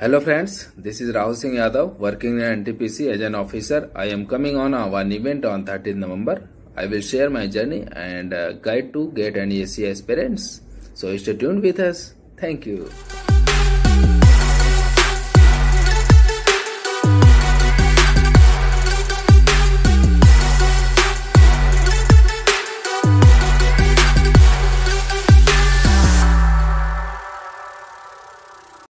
Hello friends, this is Rahul Singh Yadav working in NTPC as an officer. I am coming on AAHVAAN event on 13th November. I will share my journey and uh, guide to get an ACS parents. So stay tuned with us. Thank you.